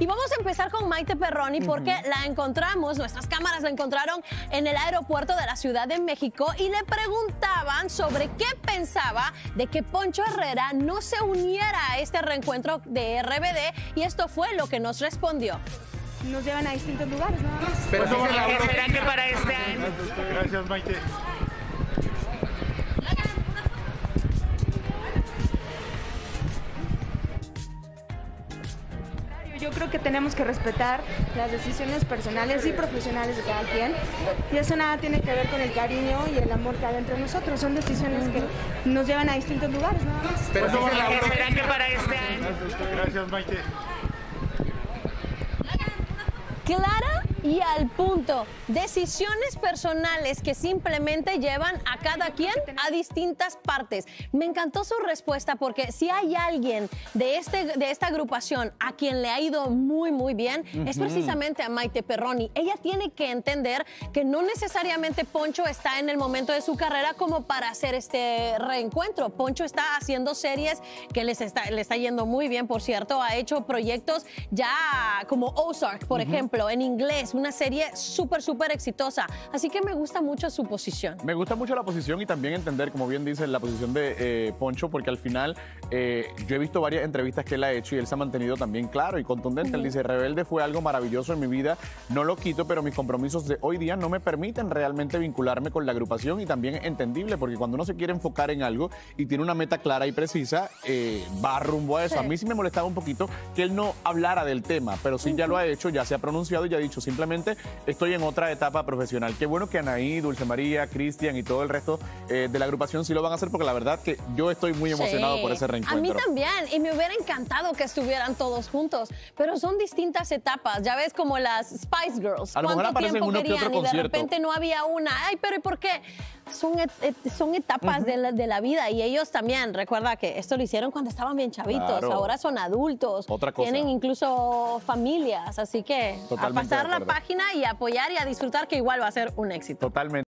Y vamos a empezar con Maite Perroni porque la encontramos, nuestras cámaras la encontraron en el aeropuerto de la Ciudad de México y le preguntaban sobre qué pensaba de que Poncho Herrera no se uniera a este reencuentro de RBD y esto fue lo que nos respondió. Nos llevan a distintos lugares, ¿no? Pero Pues sí se la- ¿Será que para este año? Gracias, Maite. Yo creo que tenemos que respetar las decisiones personales y profesionales de cada quien. Y eso nada tiene que ver con el cariño y el amor que hay entre nosotros. Son decisiones que nos llevan a distintos lugares, ¿no? Pero sí se la- ¿Será que para este año? Gracias, Maite. Clara y al punto. Decisiones personales que simplemente llevan a cada quien a distintas partes. Me encantó su respuesta porque si hay alguien de, este, de esta agrupación a quien le ha ido muy, muy bien, es precisamente a Maite Perroni. Ella tiene que entender que no necesariamente Poncho está en el momento de su carrera como para hacer este reencuentro. Poncho está haciendo series que les está, le está yendo muy bien, por cierto. Ha hecho proyectos ya como Ozark, por ejemplo, en inglés, una serie súper, súper exitosa. Así que me gusta mucho su posición. Me gusta mucho la posición y también entender, como bien dice, la posición de eh, Poncho, porque al final eh, yo he visto varias entrevistas que él ha hecho y él se ha mantenido también claro y contundente. Él dice, Rebelde fue algo maravilloso en mi vida, no lo quito, pero mis compromisos de hoy día no me permiten realmente vincularme con la agrupación y también entendible, porque cuando uno se quiere enfocar en algo y tiene una meta clara y precisa, eh, va rumbo a eso. Sí. A mí sí me molestaba un poquito que él no hablara del tema, pero sí ya lo ha hecho, ya se ha pronunciado y ya ha dicho, simplemente estoy en otra etapa profesional. Qué bueno que Anaí, Dulce María, Cristian y todo el resto eh, de la agrupación sí lo van a hacer porque la verdad que yo estoy muy emocionado Sí. por ese A reencuentro. mí también, y me hubiera encantado que estuvieran todos juntos, pero son distintas etapas, ya ves como las Spice Girls. A lo mejor ¿Cuánto aparecen uno que y de repente no había una? Ay, pero ¿y por qué? Son, et- et- son etapas de, la, de la vida y ellos también, recuerda que esto lo hicieron cuando estaban bien chavitos, Claro. ahora son adultos, Otra cosa. tienen incluso familias, así que Totalmente a pasar la página y apoyar y a disfrutar que igual va a ser un éxito. Totalmente.